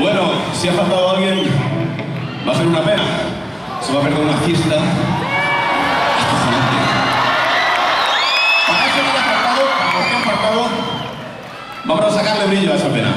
Bueno, si ha faltado alguien, va a ser una pena. Se va a perder una fiesta. acojonante. Para eso que ha faltado, para los que han faltado, vamos a sacarle brillo a esa pena.